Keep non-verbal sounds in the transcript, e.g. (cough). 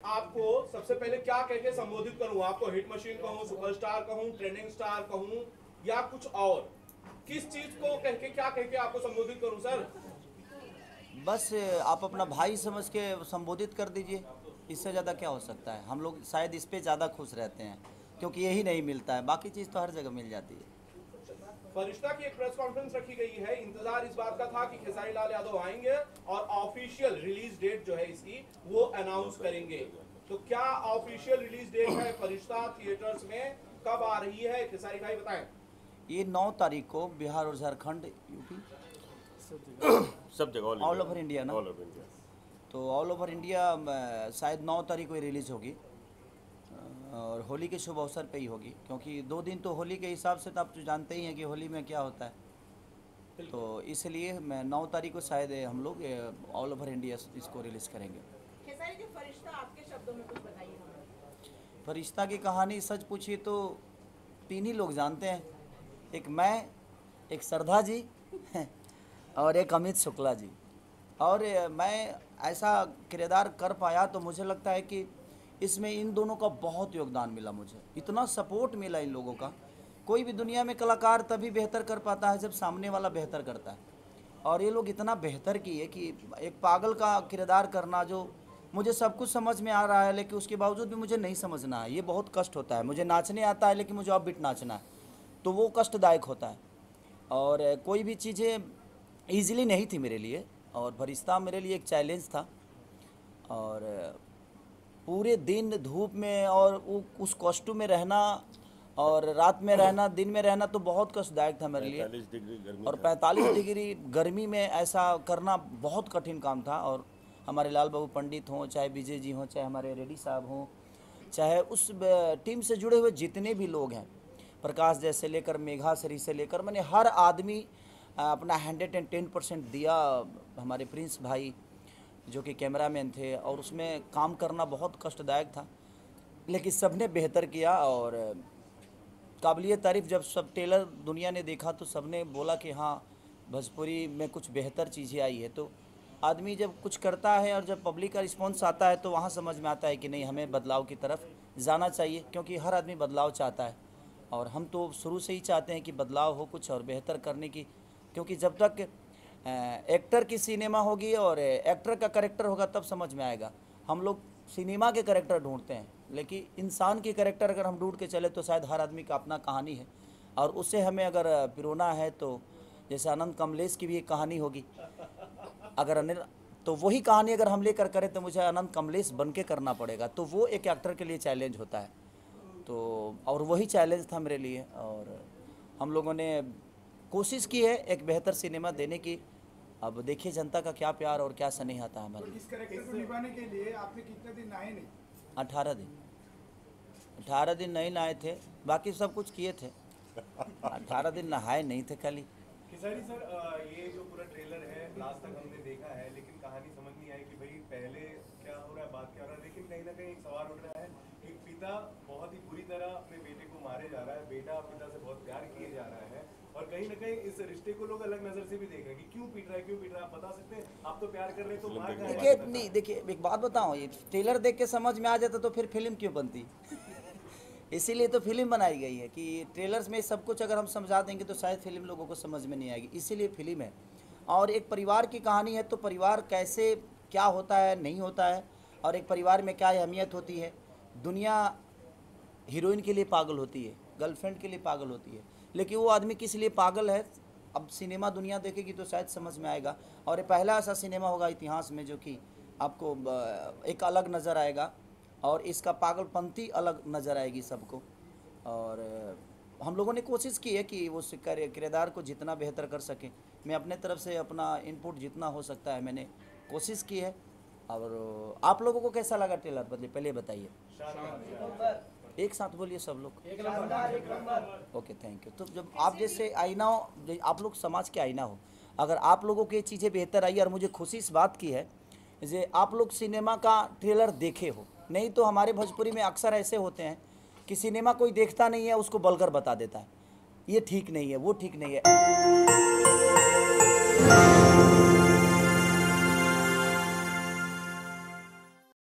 आपको सबसे पहले क्या कह के संबोधित करूँ? आपको हिट मशीन कहूँ सुपरस्टार कहूँ ट्रेंडिंग स्टार कहूँ, या कुछ और? किस चीज़ को कह के, क्या कह के आपको संबोधित करूँ सर बस, आप अपना भाई समझ के संबोधित कर दीजिए। इससे ज़्यादा क्या हो सकता है? हम लोग शायद इस पे ज़्यादा खुश रहते हैं, क्योंकि यही नहीं मिलता है। बाकी चीज़ तो हर जगह मिल जाती है। फरिश्ता की एक प्रेस कॉन्फ्रेंस रखी गई है। इंतज़ार इस बात का था कि खेसारी लाल यादव आएँगे और ऑफिशियल रिलीज़ डेट जो है इसकी वो अनाउंस करेंगे। तो क्या ऑफिशियल रिलीज़ डेट है फरिश्ता थिएटर्स में? कब आ रही है? खेसारी भाई बताएँ। ये नौ तारीख को बिहार और झारखंड यूपी? सब जगह ऑल ओवर इंडिया ना? ऑल ओवर इंडिया तो ऑल ओवर इंडिया शायद नौ तारीख को रिलीज़ होगी। और होली के शुभ अवसर पे ही होगी क्योंकि दो दिन तो होली के हिसाब से तो आप तो जानते ही हैं कि होली में क्या होता है। तो इसलिए मैं नौ तारीख को शायद हम लोग ऑल ओवर इंडिया इसको रिलीज़ करेंगे। फरिश्ता आपके शब्दों में कुछ बताइए हमें। फरिश्ता की कहानी सच पूछिए तो तीन ही लोग जानते हैं। एक मैं एक श्रद्धा जी (laughs) और एक अमित शुक्ला जी। और मैं ऐसा किरदार कर पाया तो मुझे लगता है कि इसमें इन दोनों का बहुत योगदान मिला मुझे। इतना सपोर्ट मिला इन लोगों का। कोई भी दुनिया में कलाकार तभी बेहतर कर पाता है जब सामने वाला बेहतर करता है। और ये लोग इतना बेहतर किए कि एक पागल का किरदार करना जो मुझे सब कुछ समझ में आ रहा है, लेकिन उसके बावजूद भी मुझे नहीं समझना है। ये बहुत कष्ट होता है। मुझे नाचने आता है, लेकिन मुझे अब बीट नाचना है। तो वो कष्टदायक होता है। और कोई भी चीज़ें ईजिली नहीं थी मेरे लिए। और फरिश्ता मेरे लिए एक चैलेंज था। और पूरे दिन धूप में और वो उस कॉस्ट्यूम में रहना और रात में रहना दिन में रहना तो बहुत कष्टदायक था मेरे लिए गर्मी और था। 45 डिग्री गर्मी में ऐसा करना बहुत कठिन काम था और हमारे लाल बाबू पंडित हों चाहे विजय जी हों चाहे हमारे रेड्डी साहब हों चाहे उस टीम से जुड़े हुए जितने भी लोग हैं प्रकाश जैसे लेकर मेघा सरी से लेकर मैंने हर आदमी अपना हंड्रेड एंड टेन परसेंट दिया हमारे प्रिंस भाई जो कि कैमरामैन थे और उसमें काम करना बहुत कष्टदायक था। लेकिन सबने बेहतर किया और काबिलिय तारीफ़ जब सब टेलर दुनिया ने देखा तो सबने बोला कि हाँ भोजपुरी में कुछ बेहतर चीज़ें आई है। तो आदमी जब कुछ करता है और जब पब्लिक का रिस्पॉन्स आता है तो वहाँ समझ में आता है कि नहीं, हमें बदलाव की तरफ़ जाना चाहिए क्योंकि हर आदमी बदलाव चाहता है। और हम तो शुरू से ही चाहते हैं कि बदलाव हो कुछ और बेहतर करने की, क्योंकि जब तक एक्टर की सिनेमा होगी और एक्टर का करेक्टर होगा, तब समझ में आएगा। हम लोग सिनेमा के करेक्टर ढूंढते हैं, लेकिन इंसान के करेक्टर अगर हम ढूंढ के चले तो शायद हर आदमी का अपना कहानी है। और उससे हमें अगर पिरोना है तो जैसे अनंत कमलेश की भी एक कहानी होगी। अगर अनिल तो वही कहानी अगर हम लेकर करें तो मुझे अनंत कमलेश बन के करना पड़ेगा। तो वो एक एक्टर के लिए चैलेंज होता है। तो और वही चैलेंज था मेरे लिए, और हम लोगों ने कोशिश की है एक बेहतर सिनेमा देने की। अब देखिए जनता का क्या प्यार और क्या स्नेह आता है हमारे इस कैरेक्टर को निभाने के लिए आपने कितने दिन नहाए नहीं? अठारह दिन। अठारह दिन नहीं नहाए थे बाकी सब कुछ किए थे। अठारह दिन नहाए नहीं थे खाली खिसारी सर ये जो पूरा ट्रेलर है लास्ट तक हमने देखा है लेकिन कहानी समझ नहीं आई कि भाई पहले क्या हो रहा है बात क्या हो रहा है। लेकिन कहीं ना कहीं एक सवाल उठ रहा है कि पिता बहुत ही बुरी तरह अपने बेटे को मारे जा रहा है बेटा पिता से बहुत प्यार किए जा रहा है। और कहीं ना कहीं इस रिश्ते को लोग अलग नज़र से भी देख रहे हैं कि क्यों पीट रहा है क्यों पीट रहा है आप बता सकते हैं। आप तो प्यार कर रहे हैं, तो मार देखिए नहीं देखिए एक बात बताऊँ ये ट्रेलर देख के समझ में आ जाता तो फिर फ़िल्म क्यों बनती? (laughs) इसीलिए तो फ़िल्म बनाई गई है कि ट्रेलर्स में सब कुछ अगर हम समझा देंगे तो शायद फ़िल्म लोगों को समझ में नहीं आएगी। इसीलिए फ़िल्म है। और एक परिवार की कहानी है तो परिवार कैसे क्या होता है नहीं होता है और एक परिवार में क्या अहमियत होती है। दुनिया हीरोइन के लिए पागल होती है गर्लफ्रेंड के लिए पागल होती है। लेकिन वो आदमी किस लिए पागल है? अब सिनेमा दुनिया देखेगी तो शायद समझ में आएगा। और ये पहला ऐसा सिनेमा होगा इतिहास में जो कि आपको एक अलग नज़र आएगा और इसका पागलपंथी अलग नज़र आएगी सबको। और हम लोगों ने कोशिश की है कि वो किर- किरदार को जितना बेहतर कर सकें। मैं अपने तरफ़ से अपना इनपुट जितना हो सकता है मैंने कोशिश की है। और आप लोगों को कैसा लगा ट्रेलर बदले? पहले बताइए। एक साथ बोलिए सब लोग। ओके थैंक यू तो जब आप जैसे आईना हो आप लोग समाज के आईना हो अगर आप लोगों की चीज़ें बेहतर आई और मुझे खुशी इस बात की है जे आप लोग सिनेमा का ट्रेलर देखे हो। नहीं तो हमारे भोजपुरी में अक्सर ऐसे होते हैं कि सिनेमा कोई देखता नहीं है उसको बलकर बता देता है। ये ठीक नहीं है वो ठीक नहीं है।